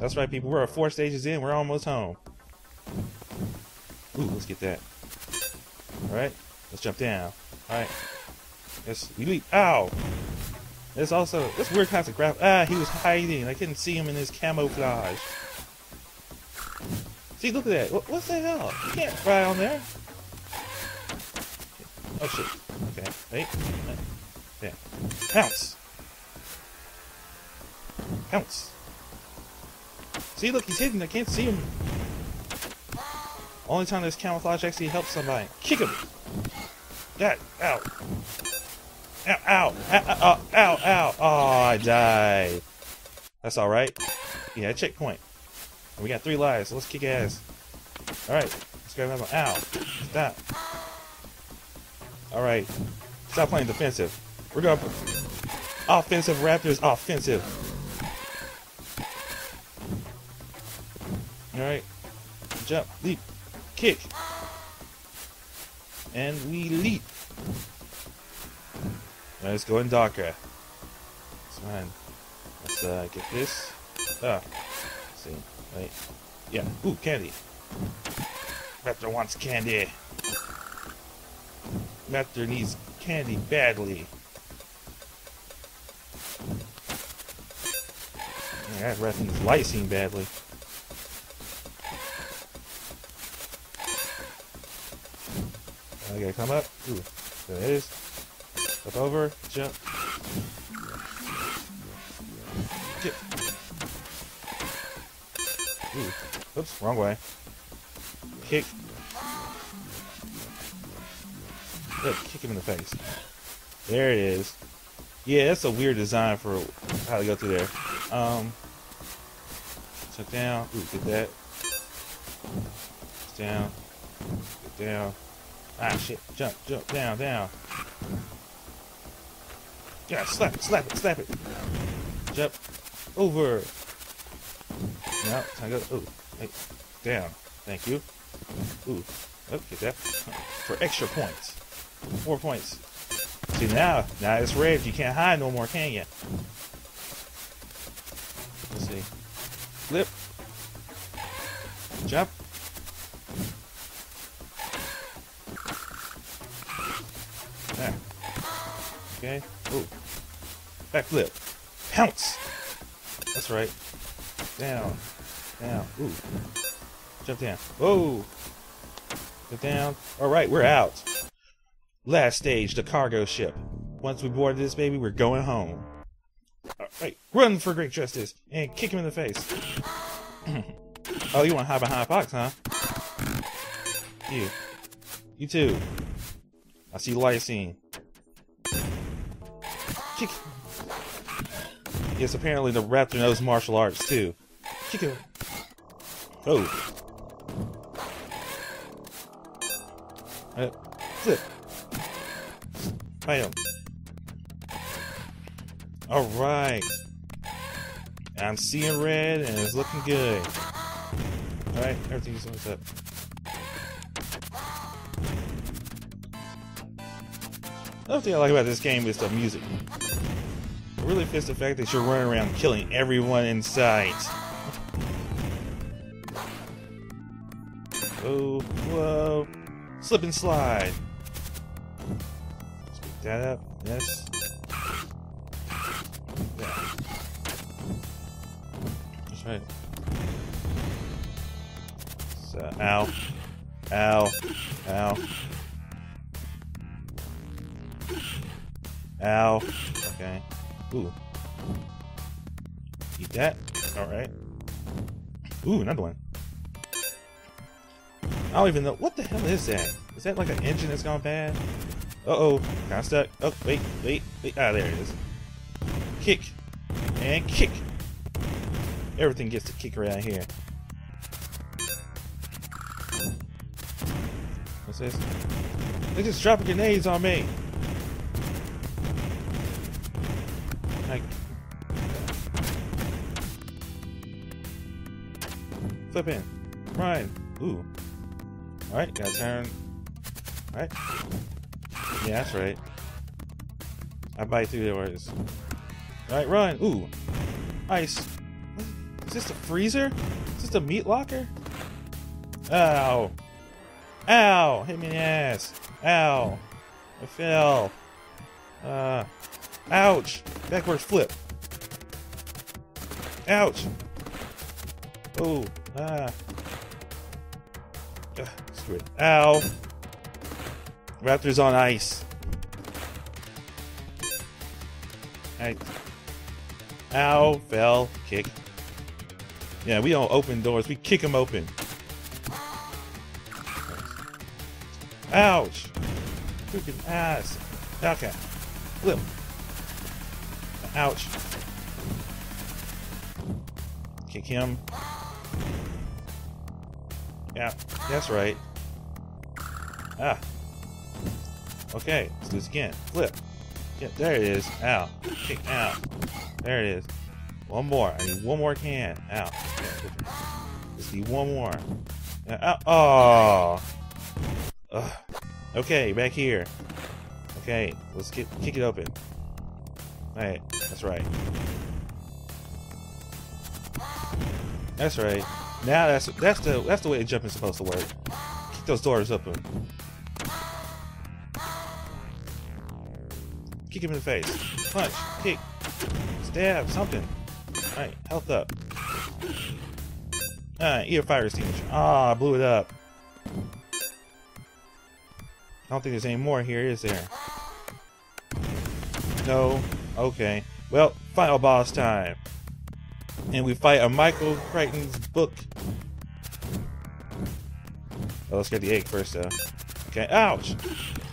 That's right, people. We're four stages in. We're almost home. Ooh, let's get that. Alright, let's jump down. Alright. Yes, we leap. Ow! There's also this weird kinds of graph. Ah, he was hiding. I couldn't see him in his camouflage. See, look at that. What, what's the hell? You can't fly on there. Oh shit. Okay. Wait. Yeah. Pounce. Pounce. See, look, he's hidden. I can't see him. Only time this camouflage actually helps somebody. Kick him. God. Ow. Ow, ow, ow, ow, ow. Oh, I died. That's alright. Yeah, checkpoint. We got three lives, so let's kick ass. Alright, let's grab another one. Ow. Stop. Alright. Stop playing defensive. We're going offensive Raptors offensive. Alright. Jump, leap, kick. And we leap. Now let's go in darker. That's fine. Let's uh, get this. Ah. Let's see. Wait. Yeah. Ooh, candy. Raptor wants candy. Raptor needs candy badly. That Raptor needs lysine badly. I gotta come up. Ooh, there it is. Up over, jump. Get. Ooh, oops, wrong way. Kick. Look, kick him in the face. There it is. Yeah, that's a weird design for how to go through there. Um, check down. Ooh, get that. Down. Get down. Ah, shit. Jump, jump, down, down. Yeah, slap it, slap it, slap it. Jump. Over. Now, time to go. Ooh, hey, down. Thank you. Ooh, oh, get that. For extra points. Four points. See, now, now it's raved. You can't hide no more, can you? Let's see. Flip. Jump. There. Okay. Ooh. Backflip. Pounce. That's right. Down. Down. Ooh. Jump down. Whoa. Get down. Alright, we're out. Last stage, the cargo ship. Once we board this baby, we're going home. Alright, run for great justice and kick him in the face. oh, you want to hide behind a box, huh? You. You too. I see lysine. Kick. Yes, apparently the raptor knows martial arts too. Kick. Oh. Uh, flip. Bam. Alright. I'm seeing red and it's looking good. Alright, everything's what's up. Another thing I like about this game is the music. Really fits the fact that you're running around killing everyone in sight. Oh, whoa. Slip and slide. Let's pick that up. Yes. That's right. So, ow. Ow. Ow. Ow. Okay. Ooh. Eat that. Alright. Ooh, another one. I don't even know. What the hell is that? Is that like an engine that's gone bad? Uh-oh. Kinda stuck. Oh, wait, wait, wait. Ah, there it is. Kick. And kick. Everything gets to kick around here. What's this? They just dropping grenades on me. Flip in. Run. Ooh. Alright, gotta turn. Alright. Yeah, that's right. I bite through the words. Alright, run. Ooh. Ice. Is this a freezer? Is this a meat locker? Ow. Ow! Hit me in the ass. Ow. I fell. Uh. Ouch! Backwards flip. Ouch! Oh. Ah. Ugh, screw it. Ow! Raptors on ice. I. Ow! Fell. Kick. Yeah, we don't open doors. We kick them open. Ouch! Freaking ass. Okay. Flip. Ouch. Kick him. Yeah, that's right. Ah. Okay, let's do this again. Flip. Yeah, there it is. Ow. Kick. There it is. One more. I need one more can. Ow. Just need one more. Ow. Oh. Ugh. Okay, back here. Okay, let's get kick it open. Alright, that's right. That's right. Now that's that's the that's the way jumping's supposed to work. Kick those doors open. Kick him in the face. Punch. Kick. Stab. Something. Alright, health up. Alright, eat a fire extinguisher. Ah, oh, I blew it up. I don't think there's any more here, is there? No. Okay. Well, final boss time. And we fight a Michael Crichton's book. Oh, let's get the egg first, though. Okay, ouch!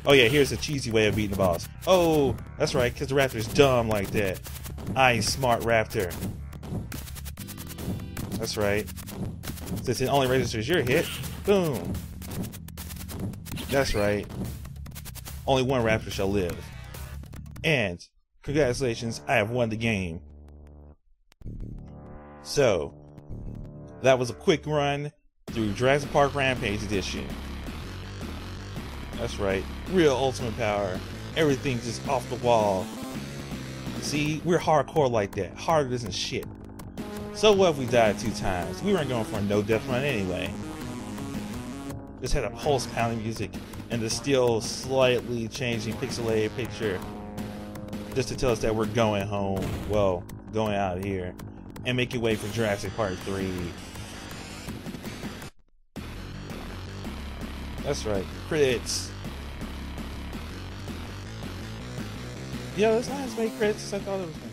Oh yeah, here's a cheesy way of beating the boss. Oh, that's right, because the raptor's dumb like that. I smart raptor. That's right. Since it only registers your hit, boom. That's right. Only one raptor shall live. And congratulations, I have won the game. So, that was a quick run through Jurassic Park Rampage Edition. That's right, real ultimate power. Everything's just off the wall. See, we're hardcore like that, harder than shit. So what if we died two times? We weren't going for a no death run anyway. Just had a pulse pounding music and the still slightly changing pixelated picture just to tell us that we're going home. Well, going out here and make your way for Jurassic Park 3. That's right, credits. Yeah, that's not as many credits as I thought it was